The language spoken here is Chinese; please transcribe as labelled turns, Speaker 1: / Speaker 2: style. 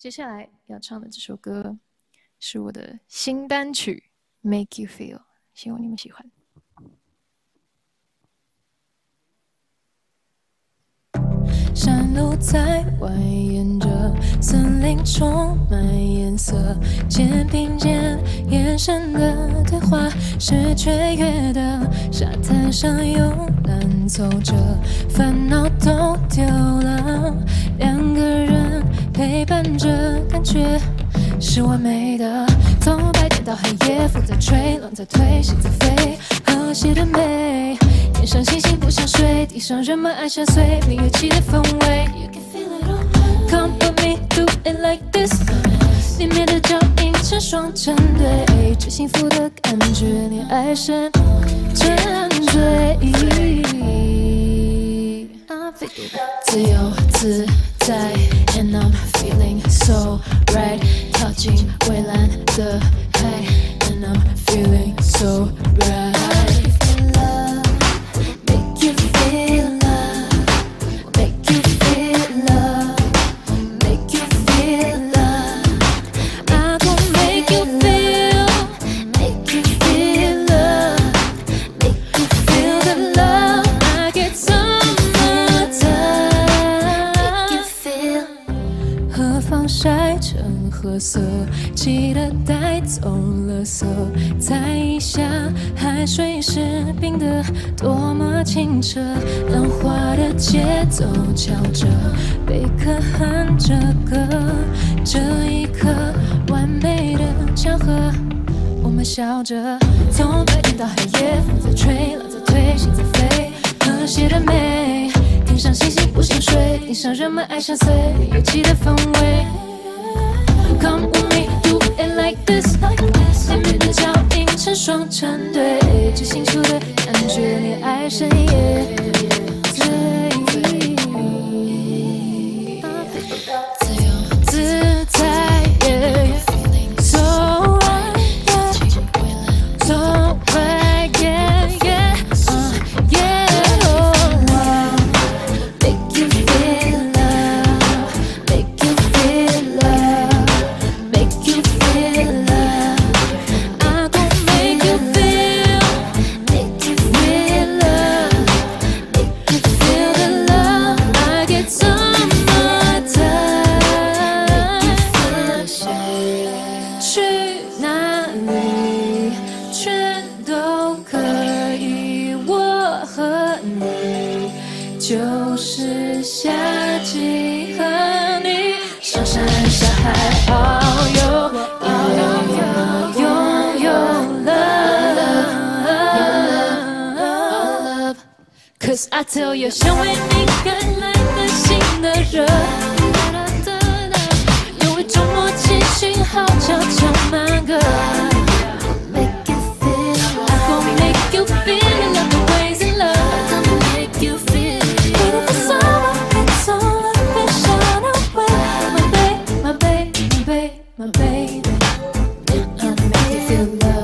Speaker 1: 接下来要唱的这首歌是我的新单曲《Make You Feel》，希望你们喜欢。
Speaker 2: 山路在蜿蜒着，森林充满颜色，肩并肩眼神的对话是雀跃的。沙滩上慵懒走着，烦恼都丢了，两个人，觉是完美的。从白天到黑夜，风在吹，浪在推，心在飞，和谐的美。天上星星不想睡，地上人们爱相随，蜜月期的氛围。Come with me, do it like this。里面的脚印成双成对，最幸福的感觉，恋爱神沉醉。自由自在，and I'm feeling so right。靠近蔚蓝的海，and I'm feeling so 晒成褐色，记得带走垃圾。猜一下，海水是冰的，多么清澈。浪花的节奏敲着，贝壳哼着歌，这一刻完美的巧合。我们笑着，从白天到黑夜，风在吹，浪在推，心在飞，和谐的美。天上星星不想睡，地上人们爱相随，蜜月期的氛围。Come with me, do it like this。甜蜜的脚印成双成对，最幸福的感觉，恋爱深夜你，全都可以。我和你就是夏季和你上山下海遨游，拥有 love。Cause I tell you，想为你赶来的新的热，有一种默契讯号悄悄 still love.